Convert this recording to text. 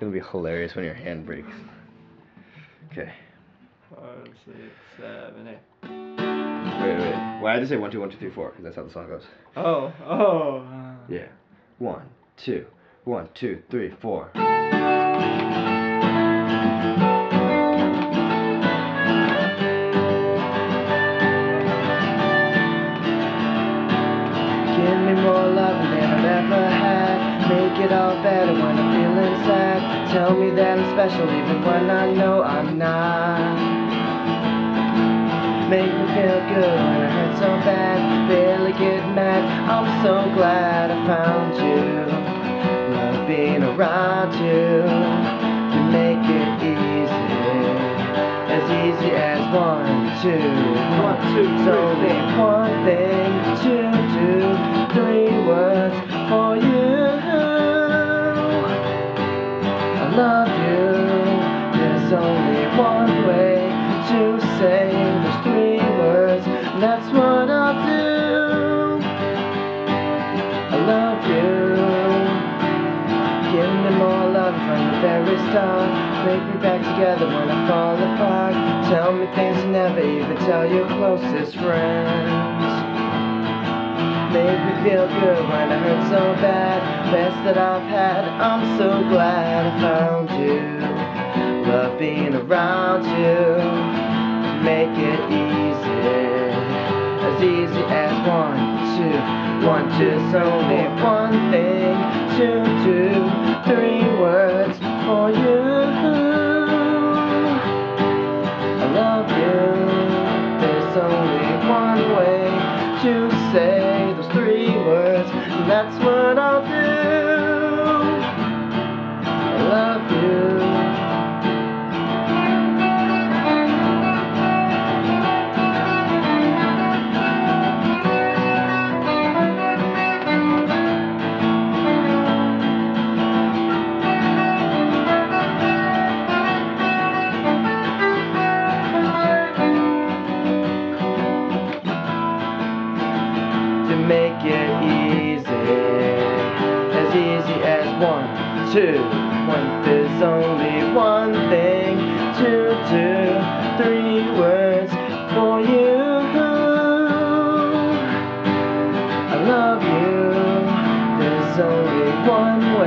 gonna be hilarious when your hand breaks. Okay. Five, six, seven, eight. Wait, wait, wait. Why did I say one, two, one, two, three, four? Because that's how the song goes. Oh, oh. Yeah. One, two, one, two, three, four. Give me more love than I've ever had. Make it all better when I'm feeling sad. Tell me that I'm special even when I know I'm not. Make me feel good when I hurt so bad. Barely get mad. I'm so glad I found you. Love being around you. You make it easy. As easy as one, two, One, two, three, one thing that's what I'll do. I love you. Give me more love from the very start. Make me back together when I fall apart. Tell me things you never even tell your closest friends. Make me feel good when I hurt so bad. Best that I've had. I'm so glad I found you. Love being around you. As easy as one, two, one, two. It's only one thing to do. Three words for you. I love you. There's only one way to say those three words, and that's what I'll do. One, two. When there's only one thing to do, three words for you. I love you. There's only one